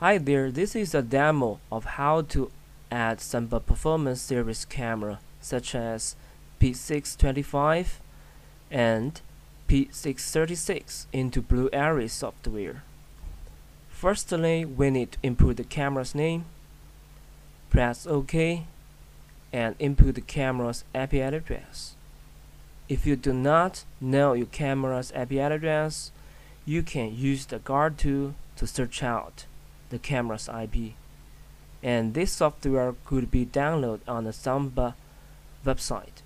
Hi there, this is a demo of how to add Sunba Performance Series camera such as P625 and P636 into Blue Iris software. Firstly, we need to input the camera's name, press OK, and input the camera's IP address. If you do not know your camera's IP address, you can use the guard tool to search out the camera's IP. And this software could be downloaded on the Sunba website.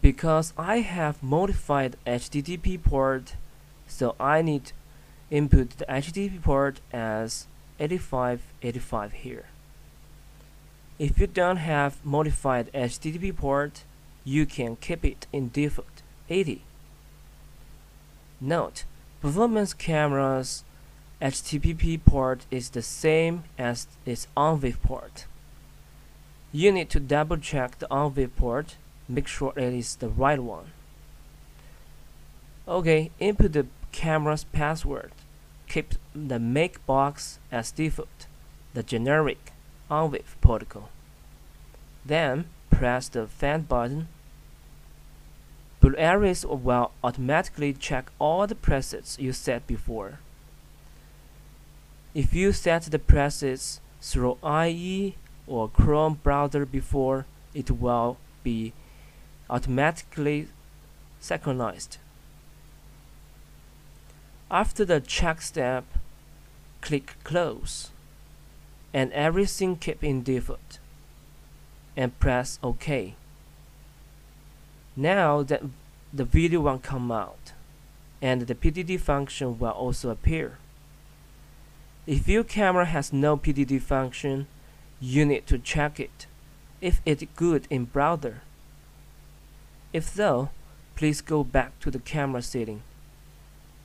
Because I have modified HTTP port, so I need input the HTTP port as 8585 here. If you don't have modified HTTP port, you can keep it in default 80. Note, performance cameras HTTP port is the same as its ONVIF port. You need to double check the ONVIF port, make sure it is the right one. Okay, input the camera's password. Keep the make box as default, the generic ONVIF protocol. Then press the fan button. Blue Iris will automatically check all the presets you set before. If you set the presets through IE or Chrome browser before, it will be automatically synchronized. After the check step, click Close, and everything keep in default, and press OK. Now that the video will come out, and the PTZ function will also appear. If your camera has no PTZ function, you need to check it if it's good in browser. If so, please go back to the camera setting.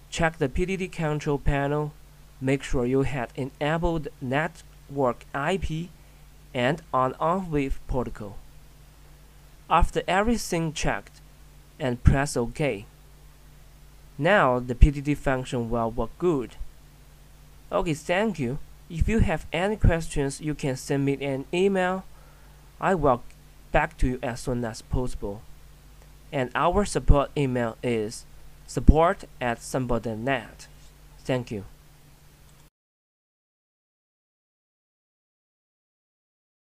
Check the PTZ control panel, make sure you had enabled network IP and ONVIF protocol. After everything checked, and press OK. Now the PTZ function will work good. Okay, thank you. If you have any questions, you can send me an email. I will back to you as soon as possible. And our support email is support at sunba.net. Thank you.